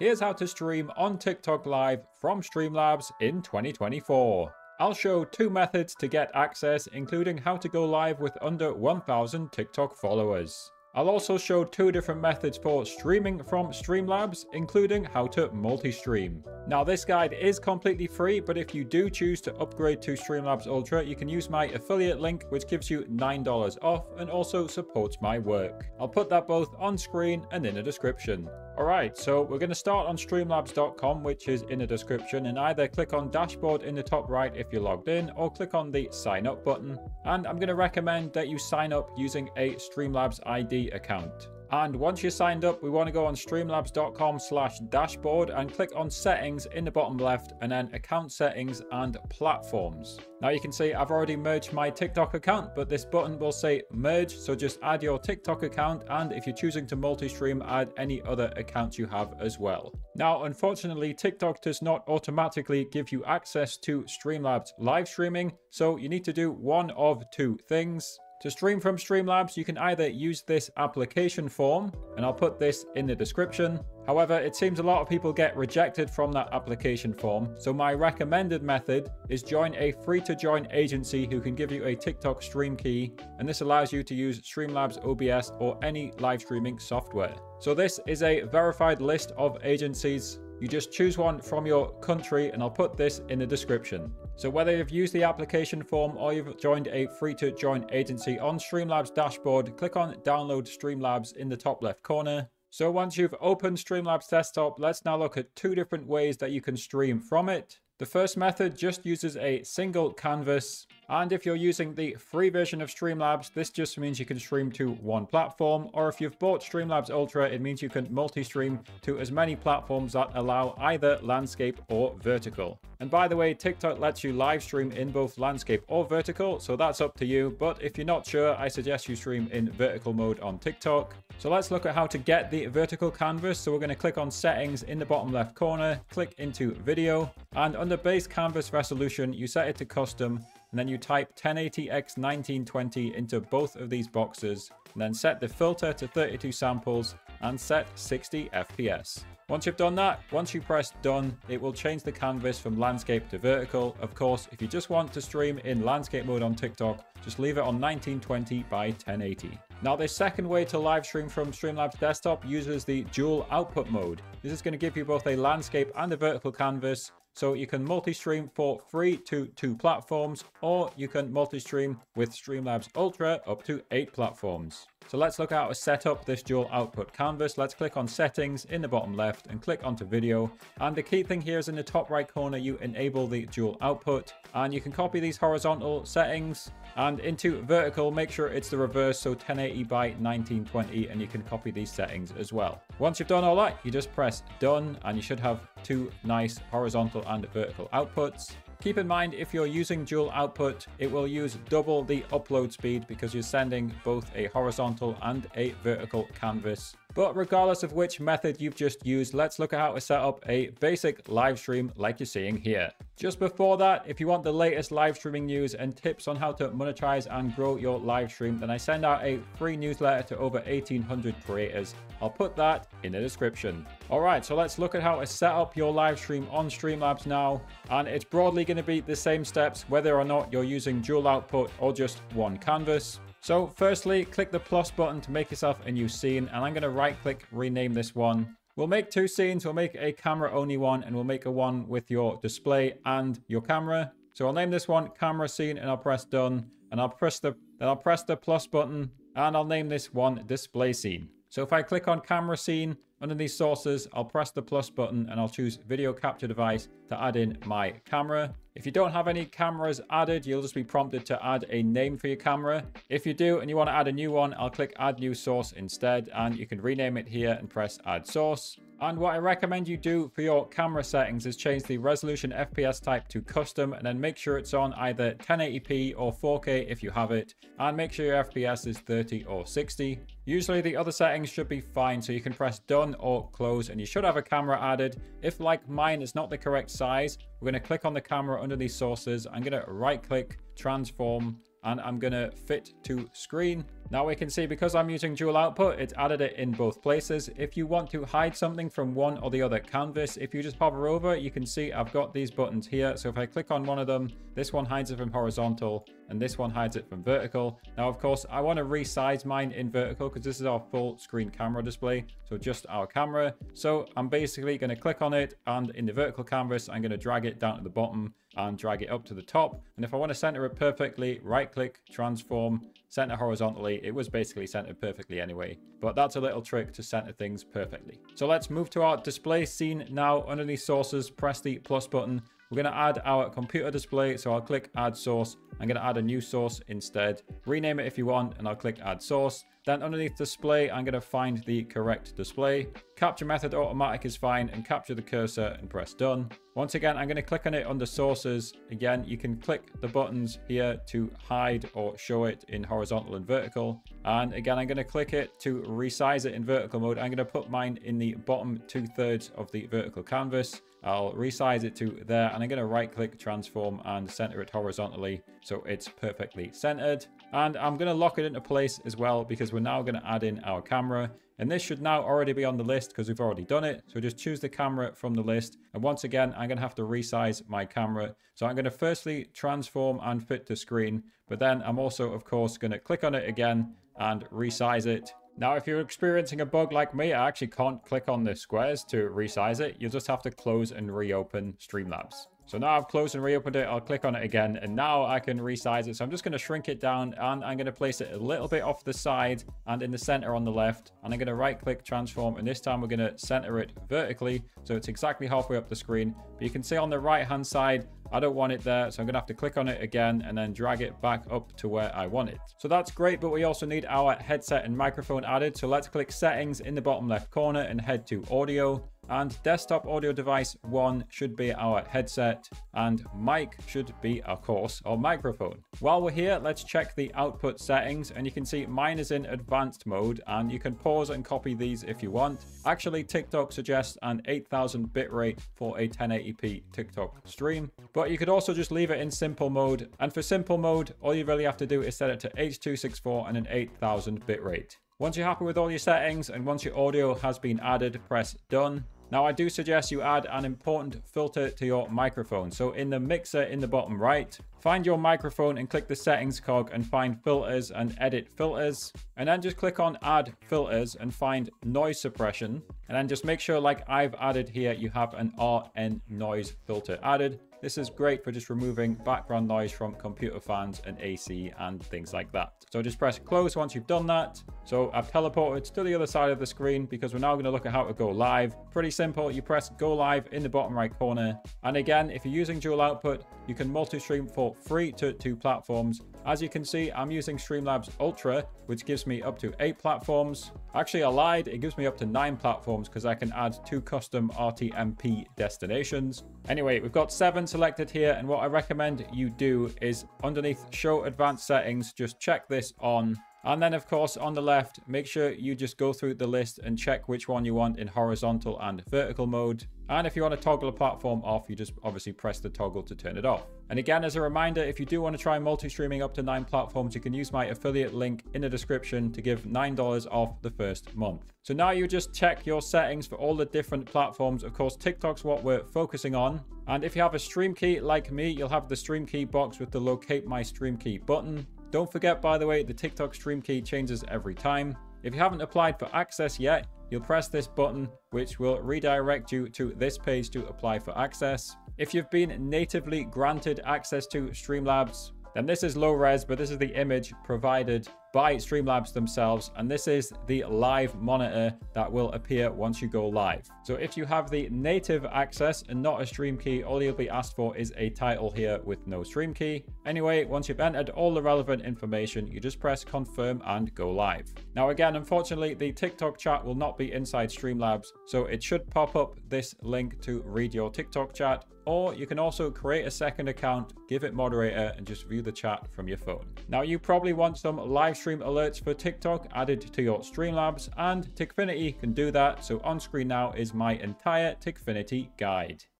here's how to stream on TikTok Live from Streamlabs in 2024. I'll show two methods to get access, including how to go live with under 1000 TikTok followers. I'll also show two different methods for streaming from Streamlabs, including how to multi-stream. Now this guide is completely free, but if you do choose to upgrade to Streamlabs Ultra, you can use my affiliate link, which gives you $9 off and also supports my work. I'll put that both on screen and in the description. Alright, so we're going to start on streamlabs.com, which is in the description, and either click on dashboard in the top right if you're logged in, or click on the sign up button. And I'm going to recommend that you sign up using a Streamlabs ID account. And once you're signed up, we want to go on streamlabs.com slash dashboard and click on settings in the bottom left and then account settings and platforms. Now you can see I've already merged my TikTok account, but this button will say merge. So just add your TikTok account. And if you're choosing to multi-stream, add any other accounts you have as well. Now, unfortunately, TikTok does not automatically give you access to Streamlabs live streaming. So you need to do one of two things. To stream from Streamlabs, you can either use this application form, and I'll put this in the description. However, it seems a lot of people get rejected from that application form, so my recommended method is join a free-to-join agency who can give you a TikTok stream key, and this allows you to use Streamlabs OBS or any live streaming software. So this is a verified list of agencies you just choose one from your country and I'll put this in the description. So whether you've used the application form or you've joined a free to join agency on Streamlabs dashboard, click on download Streamlabs in the top left corner. So once you've opened Streamlabs desktop, let's now look at two different ways that you can stream from it. The first method just uses a single canvas. And if you're using the free version of Streamlabs, this just means you can stream to one platform. Or if you've bought Streamlabs Ultra, it means you can multi-stream to as many platforms that allow either landscape or vertical. And by the way, TikTok lets you live stream in both landscape or vertical, so that's up to you. But if you're not sure, I suggest you stream in vertical mode on TikTok. So let's look at how to get the vertical canvas. So we're going to click on settings in the bottom left corner, click into video, and under base canvas resolution, you set it to custom, and then you type 1080x1920 into both of these boxes, and then set the filter to 32 samples and set 60 FPS. Once you've done that, once you press done, it will change the canvas from landscape to vertical. Of course, if you just want to stream in landscape mode on TikTok, just leave it on 1920 by 1080. Now, the second way to live stream from Streamlabs desktop uses the dual output mode. This is going to give you both a landscape and a vertical canvas, so you can multi-stream for free to two platforms, or you can multi-stream with Streamlabs Ultra up to eight platforms. So let's look at how to set up this dual output canvas. Let's click on settings in the bottom left and click onto video. And the key thing here is in the top right corner, you enable the dual output and you can copy these horizontal settings and into vertical, make sure it's the reverse, so 1080 by 1920, and you can copy these settings as well. Once you've done all that, you just press done, and you should have two nice horizontal and vertical outputs. Keep in mind, if you're using dual output, it will use double the upload speed because you're sending both a horizontal and a vertical canvas but regardless of which method you've just used, let's look at how to set up a basic live stream like you're seeing here. Just before that, if you want the latest live streaming news and tips on how to monetize and grow your live stream, then I send out a free newsletter to over 1800 creators. I'll put that in the description. All right, so let's look at how to set up your live stream on Streamlabs now. And it's broadly going to be the same steps whether or not you're using dual output or just one canvas. So firstly, click the plus button to make yourself a new scene. And I'm going to right click, rename this one. We'll make two scenes. We'll make a camera only one and we'll make a one with your display and your camera. So I'll name this one camera scene and I'll press done. And I'll press the, then I'll press the plus button and I'll name this one display scene. So if I click on camera scene under these sources, I'll press the plus button and I'll choose video capture device to add in my camera. If you don't have any cameras added, you'll just be prompted to add a name for your camera. If you do and you want to add a new one, I'll click add new source instead and you can rename it here and press add source. And what I recommend you do for your camera settings is change the resolution FPS type to custom and then make sure it's on either 1080p or 4K if you have it and make sure your FPS is 30 or 60. Usually the other settings should be fine so you can press done or close and you should have a camera added. If like mine is not the correct size, we're going to click on the camera under these sources. I'm going to right click, transform, and I'm going to fit to screen. Now we can see because I'm using dual output, it's added it in both places. If you want to hide something from one or the other canvas, if you just hover over, you can see I've got these buttons here. So if I click on one of them, this one hides it from horizontal and this one hides it from vertical. Now, of course, I want to resize mine in vertical because this is our full screen camera display. So just our camera. So I'm basically going to click on it and in the vertical canvas, I'm going to drag it down to the bottom and drag it up to the top. And if I want to center it perfectly, right click, transform, center horizontally. It was basically centered perfectly anyway, but that's a little trick to center things perfectly. So let's move to our display scene now. Underneath sources, press the plus button. We're going to add our computer display. So I'll click add source. I'm going to add a new source instead. Rename it if you want, and I'll click add source. Then underneath display, I'm going to find the correct display. Capture method automatic is fine and capture the cursor and press done. Once again, I'm going to click on it under sources. Again, you can click the buttons here to hide or show it in horizontal and vertical. And again, I'm going to click it to resize it in vertical mode. I'm going to put mine in the bottom two thirds of the vertical canvas. I'll resize it to there and I'm going to right click transform and center it horizontally so it's perfectly centered. And I'm going to lock it into place as well because we're now going to add in our camera. And this should now already be on the list because we've already done it. So just choose the camera from the list. And once again, I'm going to have to resize my camera. So I'm going to firstly transform and fit to screen. But then I'm also, of course, going to click on it again and resize it now, if you're experiencing a bug like me, I actually can't click on the squares to resize it. You'll just have to close and reopen Streamlabs. So now I've closed and reopened it, I'll click on it again, and now I can resize it. So I'm just going to shrink it down, and I'm going to place it a little bit off the side and in the center on the left. And I'm going to right-click transform, and this time we're going to center it vertically, so it's exactly halfway up the screen. But you can see on the right-hand side, I don't want it there, so I'm going to have to click on it again and then drag it back up to where I want it. So that's great, but we also need our headset and microphone added. So let's click settings in the bottom left corner and head to audio and desktop audio device one should be our headset and mic should be of course our microphone. While we're here, let's check the output settings and you can see mine is in advanced mode and you can pause and copy these if you want. Actually, TikTok suggests an 8000 bitrate for a 1080p TikTok stream, but you could also just leave it in simple mode. And for simple mode, all you really have to do is set it to H.264 and an 8000 bitrate. Once you're happy with all your settings and once your audio has been added, press done. Now I do suggest you add an important filter to your microphone. So in the mixer in the bottom right, find your microphone and click the settings cog and find filters and edit filters. And then just click on add filters and find noise suppression. And then just make sure like I've added here, you have an RN noise filter added. This is great for just removing background noise from computer fans and AC and things like that. So just press close once you've done that. So I've teleported to the other side of the screen because we're now going to look at how to go live. Pretty simple. You press go live in the bottom right corner. And again, if you're using dual output, you can multi-stream for free to two platforms. As you can see, I'm using Streamlabs Ultra, which gives me up to eight platforms. Actually, I lied. It gives me up to nine platforms because I can add two custom RTMP destinations. Anyway, we've got seven selected here. And what I recommend you do is underneath show advanced settings, just check this on and then, of course, on the left, make sure you just go through the list and check which one you want in horizontal and vertical mode. And if you want to toggle a platform off, you just obviously press the toggle to turn it off. And again, as a reminder, if you do want to try multi-streaming up to nine platforms, you can use my affiliate link in the description to give $9 off the first month. So now you just check your settings for all the different platforms. Of course, TikTok's what we're focusing on. And if you have a stream key like me, you'll have the stream key box with the locate my stream key button. Don't forget, by the way, the TikTok stream key changes every time. If you haven't applied for access yet, you'll press this button, which will redirect you to this page to apply for access. If you've been natively granted access to Streamlabs, then this is low res, but this is the image provided by Streamlabs themselves. And this is the live monitor that will appear once you go live. So if you have the native access and not a stream key, all you'll be asked for is a title here with no stream key. Anyway, once you've entered all the relevant information, you just press confirm and go live. Now again, unfortunately, the TikTok chat will not be inside Streamlabs, so it should pop up this link to read your TikTok chat or you can also create a second account, give it moderator, and just view the chat from your phone. Now, you probably want some live stream alerts for TikTok added to your Streamlabs, and Tikfinity can do that. So on screen now is my entire Tikfinity guide.